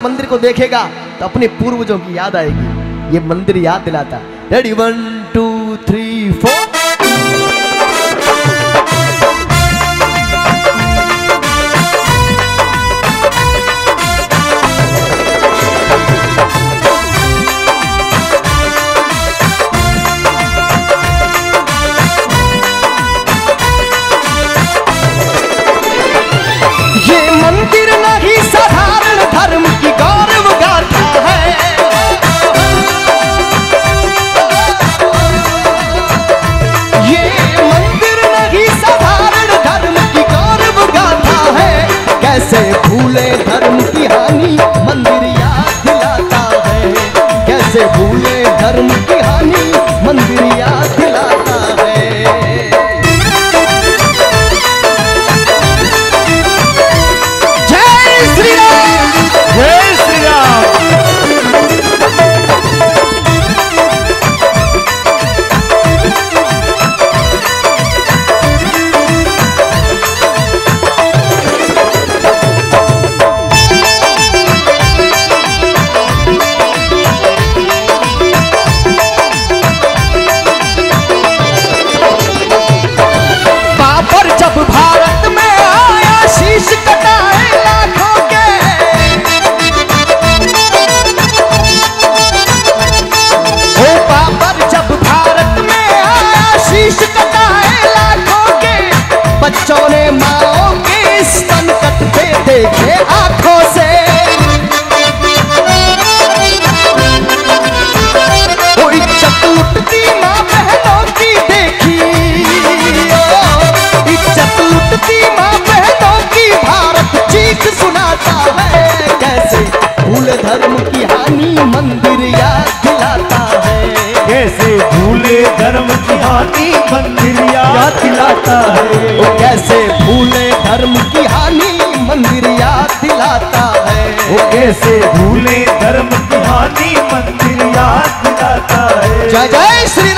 मंदिर को देखेगा तो अपने पूर्वजों की याद आएगी। ये मंदिर याद दिलाता ready one two three four ये मंदिर कैसे भूले धर्म की हानि? मंदिर याद दिलाता है। कैसे भूले धर्म है कैसे भूल धर्म की हानि मंदिर याद दिलाता है। कैसे भूले धर्म की हानि मंदिर याद दिलाता है? वो कैसे भूले धर्म की हानि मंदिर याद दिलाता है। वो कैसे भूले धर्म की हानि मंदिर याद दिलाता है? जय जय श्री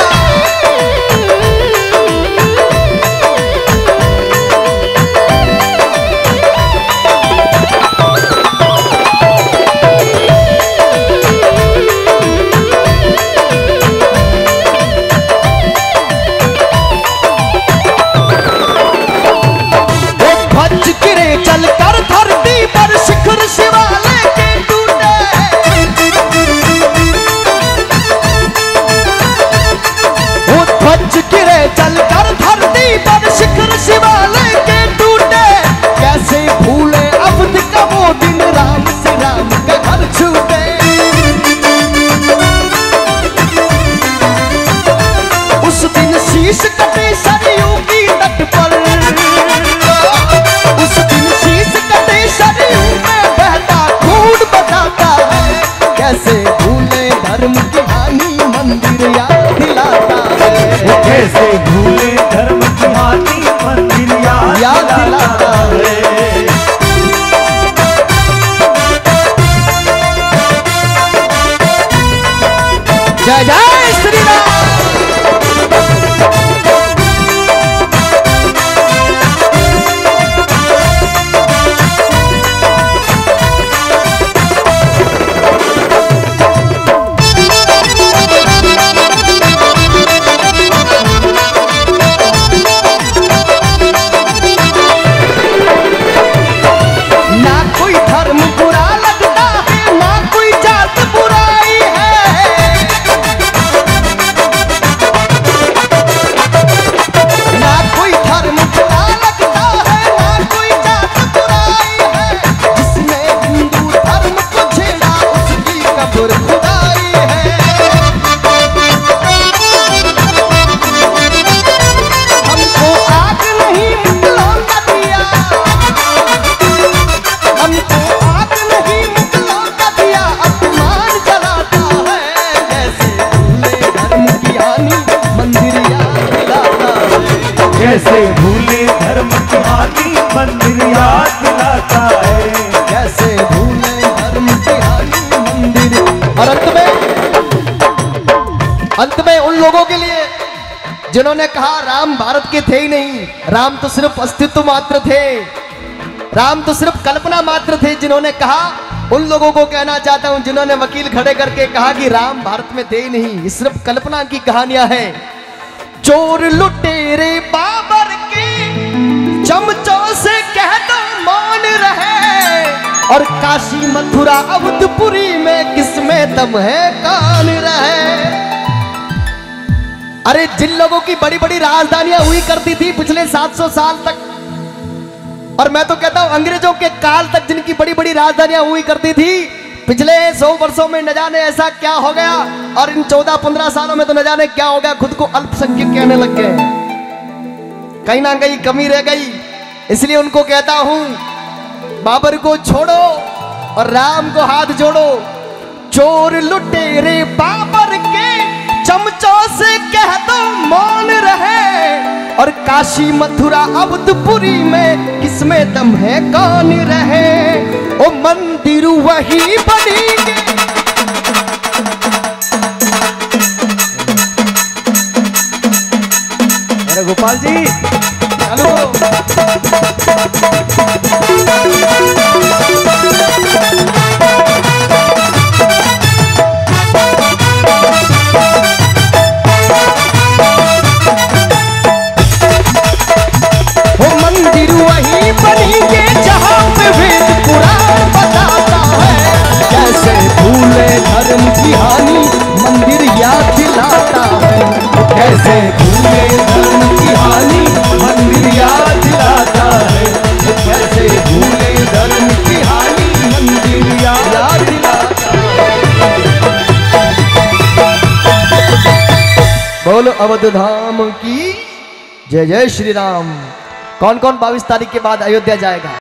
जय जय श्री राम। जिन्होंने कहा, राम भारत के थे ही नहीं। राम तो सिर्फ़ अस्तित्व मात्र थे। राम तो सिर्फ़ कल्पना मात्र थे, जिन्होंने कहा, उन लोगों को कहना चाहता हूँ, जिन्होंने वकील खड़े करके कहा कि राम भारत में थे ही नहीं। सिर्फ़ कल्पना की कहानियाँ है। चोर लुटेरे बाबर की, चमचों से कह दो मौन रहे। और काशी मथुरा, अवधपुरी में किसमें दम है, कान रहे। अरे जिन लोगों की बड़ी बड़ी राजधानियाँ हुई करती थी पिछले 700 साल तक, और मैं तो कहता हूँ अंग्रेज़ों के काल तक जिनकी बड़ी बड़ी राजधानियाँ हुई करती थी, पिछले सौ वर्षों में न जाने ऐसा क्या हो गया, और इन चौदह पंद्रह सालों में तो न जाने क्या हो गया, खुद को अल्पसंख्यक कहने लग गए। कहीं ना कहीं कमी रह गई, इसलिए उनको कहता हूँ, बाबर को छोड़ो और राम को हाथ जोड़ो, चोर लुटेरे बाबर के चमचों से कह दो, मौन रहे। और काशी मथुरा अवधपुरी में किसमें दम है, कौन रहे? ओ मंदिर वही बनेंगे। अरे गोपाल जी, चलो। अवध धाम की। जय जय श्री राम कौन कौन बाईस तारीख के बाद अयोध्या जाएगा?